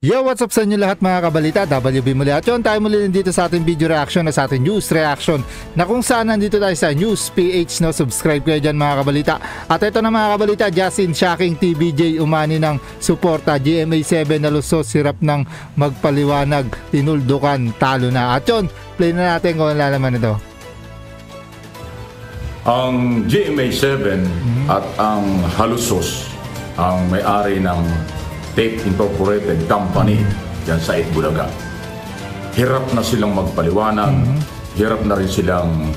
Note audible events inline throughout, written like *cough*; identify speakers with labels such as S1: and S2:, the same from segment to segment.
S1: Yo, what's up sa inyo lahat mga kabalita? WB muli at yun, tayo muli dito sa ating video reaction na sa ating news reaction na kung saan nandito tayo sa News PH no, subscribe kayo dyan mga kabalita. At ito na mga kabalita, Justin Shocking TBJ umani ng suporta GMA7 na lusos sirap ng magpaliwanag, tinuldukan, talo na. At yun, play na natin kung ano lalaman ito.
S2: Ang GMA7 at ang Halusos ang may-ari ng Tape Incorporated Company dyan sa Itbulaga. Hirap na silang magpaliwanag, hirap na rin silang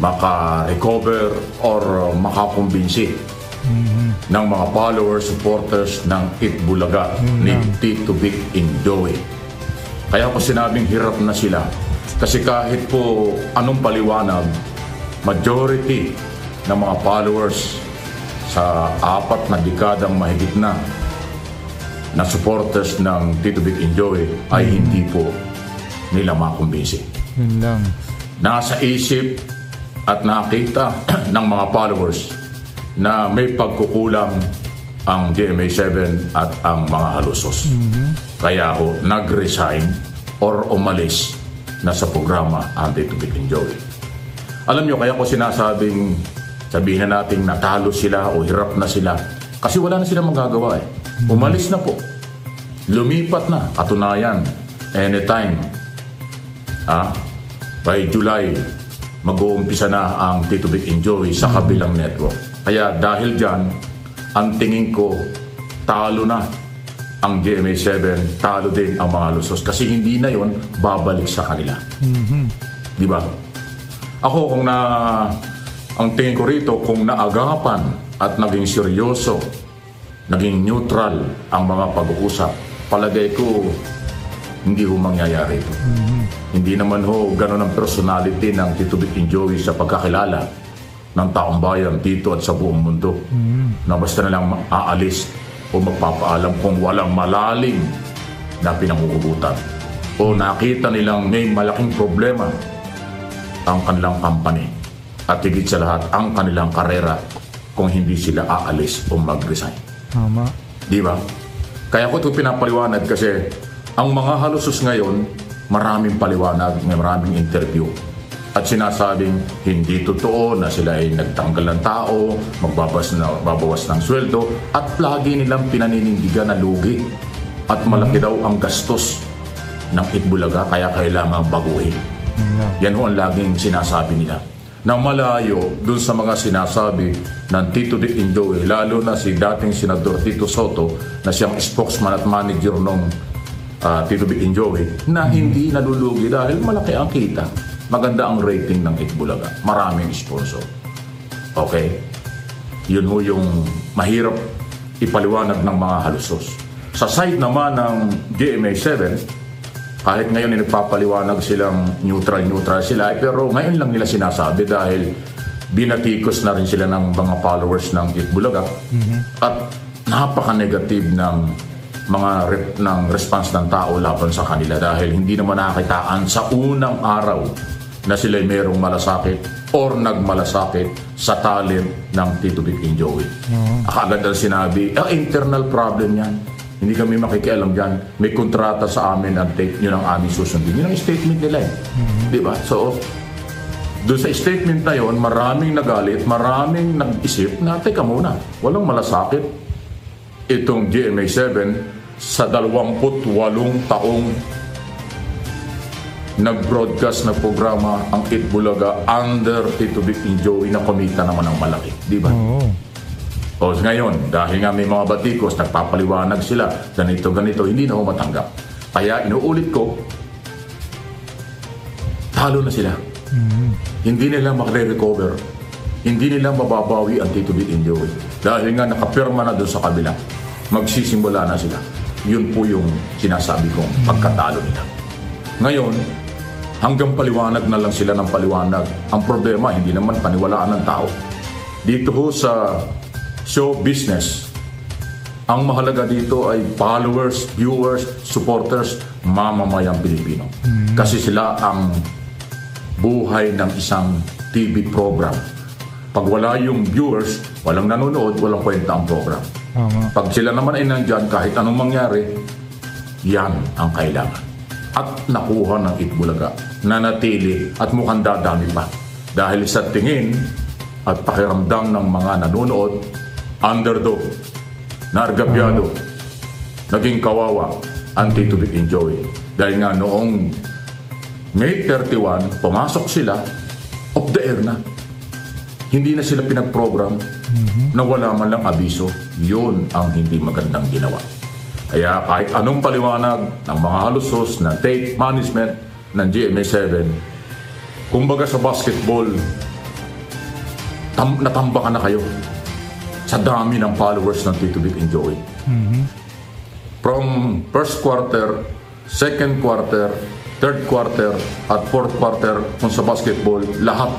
S2: maka-recover or makakumbinsi ng mga followers, supporters ng Itbulaga ni Tito Vic Indoe. Kaya ko sinabing hirap na sila. Kasi kahit po anong paliwanag, majority ng mga followers sa apat na dekadang mahigit na na supporters ng Tito Vic Enjoy ay hindi po nila makumbinsi.
S1: Yun lang.
S2: Nasa isip at nakita *clears throat* ng mga followers na may pagkukulang ang GMA7 at ang mga halusos. Kaya ako nag-resign or umalis na sa programa ang Tito Vic Enjoy. Alam nyo, kaya ko sinasabing sabihin na natin natalo sila o hirap na sila kasi wala na silang magagawa eh. Umalis na po. Lumipat na. Katunayan, anytime. Ah, by July, mag-uumpisa na ang Tito Vic Enjoy sa kabilang network. Kaya dahil dyan, ang tingin ko, talo na ang GMA7, talo din ang mga lusos. Kasi hindi na yon babalik sa kanila. Di ba? Ako kung na ang tingin ko rito kung naagapan at naging seryoso, naging neutral ang mga pag-uusap, palagay ko hindi ho mangyayari ito. Hindi naman ho ganun ang personality ng Tito Vic Joey sa pagkakilala ng taong bayan dito at sa buong mundo. Na basta na lang aalis o magpapaalam kung walang malalim na pinangugugutan o nakita nilang may malaking problema ang kanilang company at higit sa lahat ang kanilang karera kung hindi sila aalis o mag-resign.
S1: Tama.
S2: Di ba? Kaya ko ito pinapaliwanag kasi ang mga halusos ngayon, maraming paliwanag, may maraming interview. At sinasabing hindi totoo na sila ay nagtanggal ng tao, magbabawas, na, babawas ng sweldo, at lagi nilang pinaninindigan na lugi. At malaki daw ang gastos ng Itbulaga kaya kailangan baguhin. Yan ho ang laging sinasabi nila. Na malayo dun sa mga sinasabi ng Tito Dick Injoy, lalo na si dating Senador Tito Soto na siyang spokesman at manager ng Tito Dick Injoy na hindi nalulugi dahil malaki ang kita. Maganda ang rating ng Itbulaga. Maraming sponsor. Okay? Yun ho yung mahirap ipaliwanag ng mga halusos. Sa side naman ng GMA7, kahit ngayon ay nagpapaliwanag silang neutral-neutral sila, eh, pero ngayon lang nila sinasabi dahil binatikos na rin sila ng mga followers ng Itbulaga at napaka-negative ng mga rep, ng response ng tao laban sa kanila dahil hindi naman nakakitaan sa unang araw na sila merong malasakit or nagmalasakit sa talent ng Tito Vic Joey. Akagad ang sinabi, ah, internal problem yan. Hindi kami makikialam dyan. May kontrata sa amin ang tape nyo ng aming susundin. Yun ang statement nila eh. Di ba? So, doon sa statement na yon, maraming nagalit, maraming nag-isip na, teka muna, walang malasakit itong GMA7 sa 28 taong nag-broadcast na programa ang Itbulaga under Tito Vic Joey na kumita naman ng malaki. Di ba?
S1: Oo.
S2: O ngayon, dahil nga may mga batikos, nagpapaliwanag sila, ganito, ganito, hindi na ako matanggap. Kaya inuulit ko, talo na sila. Hindi nila makre-recover. Hindi nila mababawi ang Tito Big Enjoy. Dahil nga nakapirma na doon sa kabila. Magsisimula na sila. Yun po yung sinasabi kong pagkatalo nila. Ngayon, hanggang paliwanag na lang sila ng paliwanag. Ang problema, hindi naman paniwalaan ng tao. Dito ho sa show business, ang mahalaga dito ay followers, viewers, supporters, mamamayang Pilipino. Kasi sila ang buhay ng isang TV program. Pag wala yung viewers, walang nanonood, walang kwenta ang program.
S1: Tama.
S2: Pag sila naman ay nandyan, kahit anong mangyari, Yan ang kailangan. At nakuha ng Itbulaga, nanatili at mukhang dadami pa. Dahil sa tingin at pakiramdam ng mga nanonood, underdog, nargabyado, naging kawawa ang Tito Vic and Joey. Dahil nga noong May 31, pumasok sila, off the air na. Hindi na sila pinag-program na wala man lang abiso. Yun ang hindi magandang ginawa. Kaya kahit anong paliwanag ng mga halusos na tape management ng GMA7, kumbaga sa basketball, tam- natambakan na kayo sa dami ng followers ng Tito Vic and Joey. From first quarter, second quarter, third quarter, at fourth quarter kung sa basketball, lahat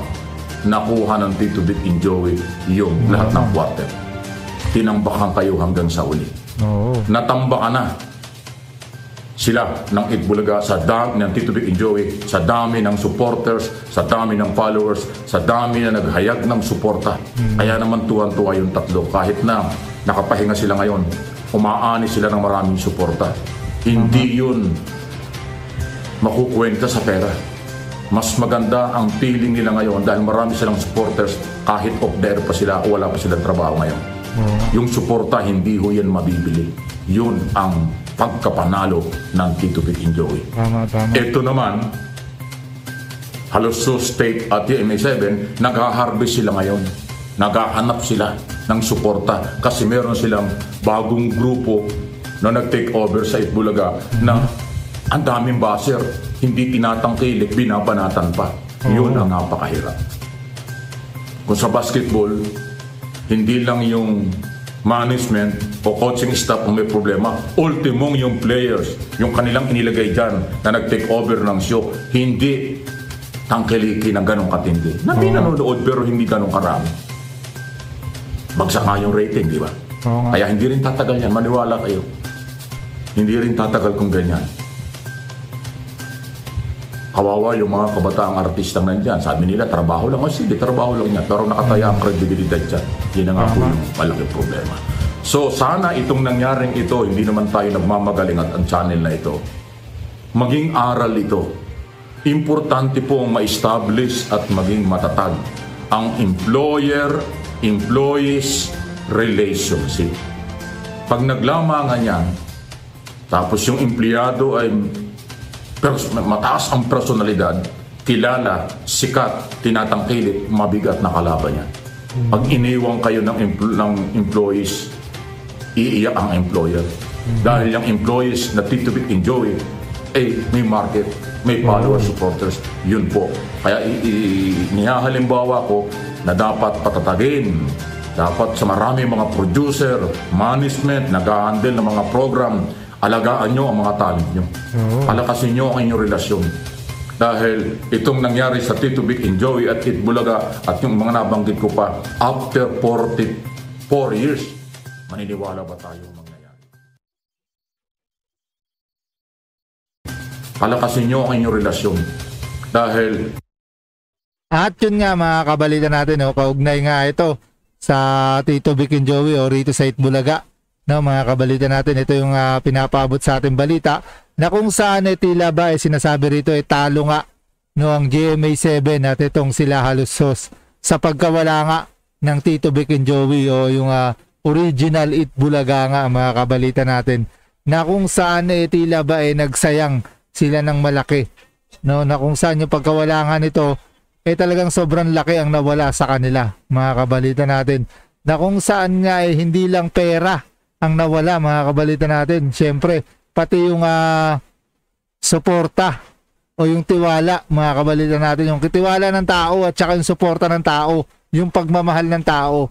S2: nakuha ng Tito Vic and Joey yung lahat ng quarter. Tinambakan kayo hanggang sa uli
S1: Oo.
S2: natamba ka na sila ng Itbulaga sa dami ng Tito Vic and Joey, sa dami ng supporters, sa dami ng followers, sa dami na naghayag ng suporta. Kaya naman tuwan-tuwa yung tatlo. Kahit na nakapahinga sila ngayon, umaani sila ng maraming suporta. Hindi yun makukwenta sa pera. Mas maganda ang feeling nila ngayon dahil marami silang supporters kahit off the air pa sila o wala pa silang trabaho ngayon. Yung suporta, hindi ho yan mabibili. Yun ang pagkapanalo ng Tito Joey.
S1: Tama, tama.
S2: Ito naman, Halos State at TMA7, nag-harvest sila ngayon. Naghahanap sila ng suporta kasi meron silang bagong grupo na nag-take over sa Itbulaga na ang daming baser, hindi tinatangkilik, binabanatan pa. Yun ang napakahirap. Kung sa basketball, hindi lang yung management o coaching staff ang may problema. Ultimong yung players, yung kanilang inilagay dyan na nag-take over ng show, hindi tangkiliki ng ganong katindi. Na pinanonood pero hindi ganong karami. Bagsak nga yung rating, di ba?
S1: Oo nga.
S2: Kaya hindi rin tatagal yan. Maniwala kayo. Hindi rin tatagal kung ganyan. Kawawa yung mga kabataang artistang nandyan. Sabi nila, trabaho lang. O sige, trabaho lang yan. Pero nakataya ang kredibilidad dyan. Yan ang po yung malaking problema. So, sana itong nangyaring ito, hindi naman tayo nagmamagaling at ang channel na ito, maging aral ito. Importante pong ma-establish at maging matatag ang employer-employees relationship. Pag naglamangan yan, tapos yung empleyado ay pers- mataas ang personalidad, kilala, sikat, tinatangkilik, mabigat na kalaban yan. Pag iniwang kayo ng, empl- ng employees, iiyak ang employer. Dahil yung employees na and Joey, eh, may market, may followers, supporters, yun po. Kaya i- i- nihahalimbawa ko na dapat patatagin, dapat sa marami mga producer, management, nag-handle ng mga program, alagaan nyo ang mga talent nyo. Palakasin nyo ang inyong relasyon. Dahil itong nangyari sa Tito Vic and Joey at Itbulaga at yung mga nabanggit ko pa, after 44 years, maniniwala ba tayo mangyayari? Palakasin nyo ang inyong relasyon. Dahil
S1: At yun nga mga kabalita natin, no, kaugnay nga ito sa Tito Vic and Joey o rito sa Itbulaga. No, mga kabalita natin, ito yung ah, pinapaabot sa ating balita na kung saan eh, tila ba eh, sinasabi rito eh, talo nga no, ang GMA7 at itong sila halusos sa pagkawala nga ng Tito Vic and Joey o yung ah, original Itbulaga nga mga kabalita natin na kung saan eh, tila ba eh, nagsayang sila ng malaki no na kung saan yung pagkawala nga nito eh talagang sobrang laki ang nawala sa kanila mga kabalita natin na kung saan nga eh hindi lang pera ang nawala mga kabalita natin. Syempre pati yung ah, suporta o yung tiwala mga kabalita natin. Yung tiwala ng tao at saka yung suporta ng tao yung pagmamahal ng tao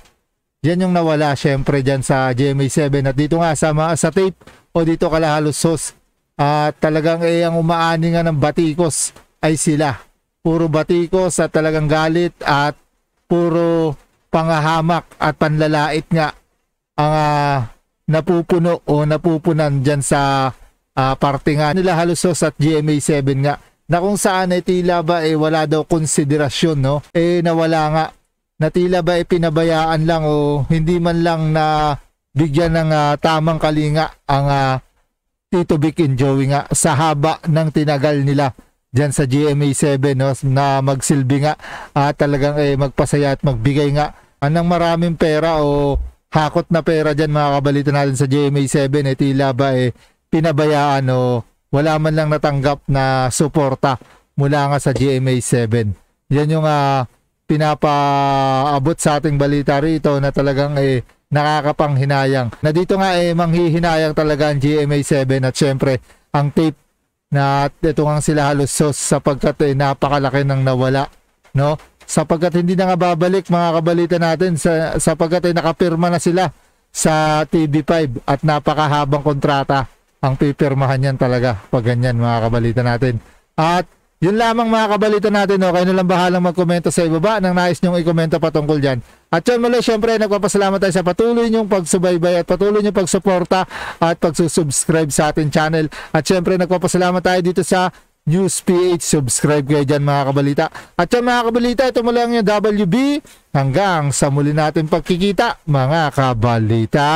S1: yan yung nawala syempre dyan sa GMA7 at dito nga sa, sa tape o dito kalahalusos at talagang eh ang umaani nga ng batikos ay sila. Puro batikos at talagang galit at puro pangahamak at panlalait nga ang ah, napupuno o napupunan dyan sa ah, parte nga nila halusos at GMA7 nga na kung saan eh tila ba eh wala daw konsiderasyon no? Eh nawala nga na tila ba eh pinabayaan lang o hindi man lang na bigyan ng ah, tamang kalinga ang ah, Tito Vic and Joey nga sa haba ng tinagal nila dyan sa GMA 7 no, na magsilbi nga at talagang eh, magpasaya at magbigay nga anang maraming pera o hakot na pera dyan mga kabalita natin sa GMA 7 eh tila ba eh pinabayaan o wala man lang natanggap na suporta mula nga sa GMA 7. Yan yung ah, pinapaabot sa ating balita rito na talagang eh nakakapanghinayang. Na dito nga eh manghihinayang talaga ang GMA 7 at syempre ang tape na ito nga sila halos sos sapagkat eh, napakalaki ng nawala no sapagkat hindi na nga babalik mga kabalita natin sa, sapagkat eh, nakapirma na sila sa TV5 at napakahabang kontrata ang pipirmahan yan talaga pag ganyan mga kabalita natin at yun lamang mga kabalita natin, no? kayo na lang bahalang magkomento sa ibaba nang nais nyong ikomento patungkol dyan. At yun muli, syempre, nagpapasalamat tayo sa patuloy nyong pagsubaybay at patuloy nyong pagsuporta at pagsusubscribe sa ating channel. At syempre, nagpapasalamat tayo dito sa News PH. Subscribe kayo dyan mga kabalita. At yan mga kabalita, ito muli ang yung WB. Hanggang sa muli natin pagkikita mga kabalita.